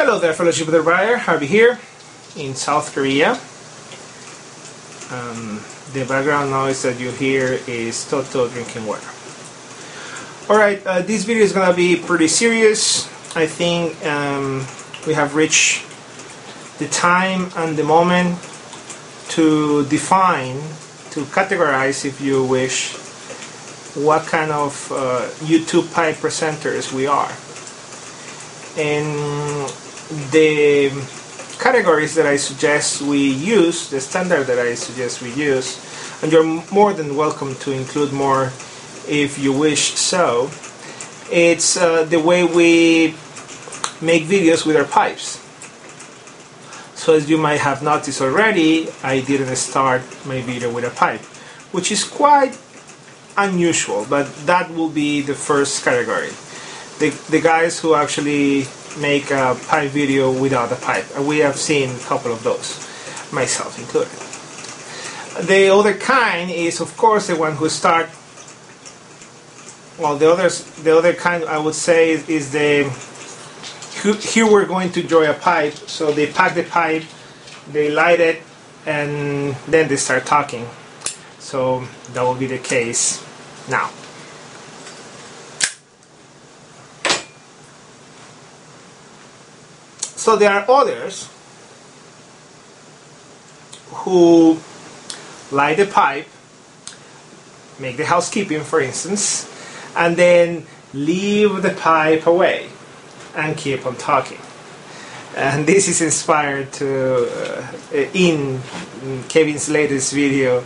Hello there fellow YouTube piper, Harvey here in South Korea. Um, the background noise that you hear is Toto drinking water. Alright, uh, this video is gonna be pretty serious. I think um, we have reached the time and the moment to define, to categorize if you wish, what kind of uh, YouTube pipe presenters we are. And the categories that I suggest we use, the standard that I suggest we use, and you're more than welcome to include more if you wish so, it's uh, the way we make videos with our pipes. So as you might have noticed already, I didn't start my video with a pipe, which is quite unusual, but that will be the first category. The, the guys who actually make a pipe video without a pipe. We have seen a couple of those, myself included. The other kind is, of course, the one who start. Well, the others, the other kind I would say is, is the. Here we're going to draw a pipe, so they pack the pipe, they light it, and then they start talking. So that will be the case now. So there are others who light the pipe, make the housekeeping, for instance, and then leave the pipe away and keep on talking. And this is inspired to uh, in Kevin's latest video,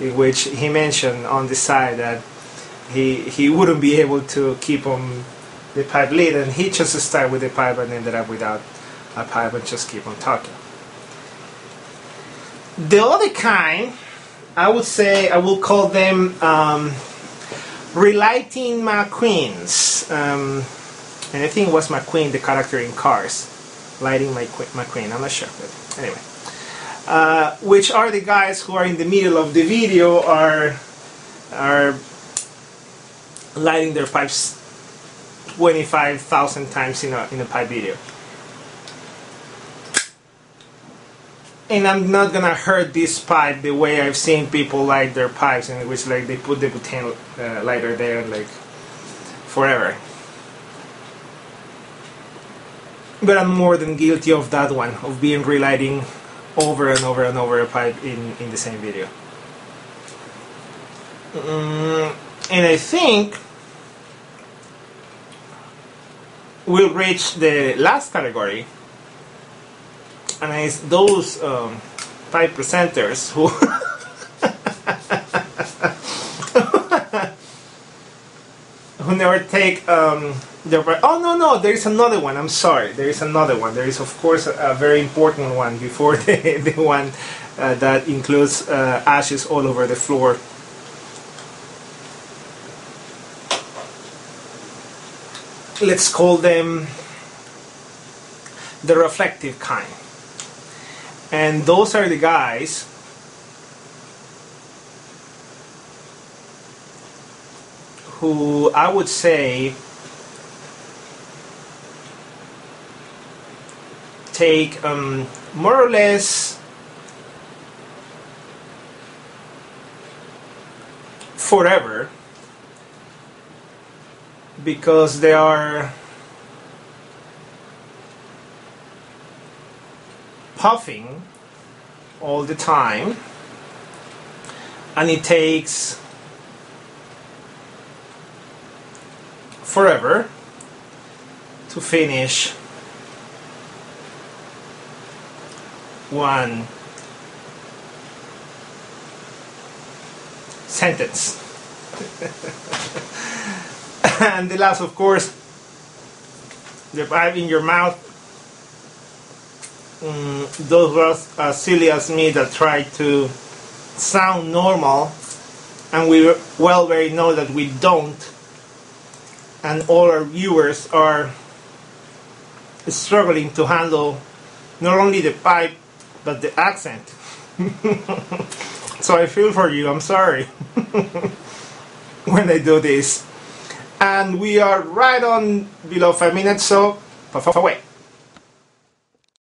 in which he mentioned on the side that he he wouldn't be able to keep on the pipe lit, and he just started with the pipe and ended up without a pipe and just keep on talking. The other kind, I would say, I will call them um, relighting McQueens. Um, and I think it was McQueen, the character in Cars, lighting my McQueen. I'm not sure, but anyway. Uh, which are the guys who are in the middle of the video are are lighting their pipes 25,000 times in a, in a pipe video. And I'm not gonna hurt this pipe the way I've seen people light their pipes, in which like they put the butane uh, lighter there like forever. But I'm more than guilty of that one, of being relighting over and over and over a pipe in, in the same video. Mm, and I think we'll reach the last category and it's those um, pipe presenters who who never take um, their oh no no there is another one I'm sorry there is another one there is of course a, a very important one before the, the one uh, that includes uh, ashes all over the floor. Let's call them the reflective kind and those are the guys who I would say take um, more or less forever because they are puffing all the time and it takes forever to finish one sentence. and the last, of course, the vibe in your mouth um, those were as silly as me that tried to sound normal and we well very know that we don't. And all our viewers are struggling to handle not only the pipe but the accent. So I feel for you I'm sorry when I do this. And we are right on below 5 minutes so puff away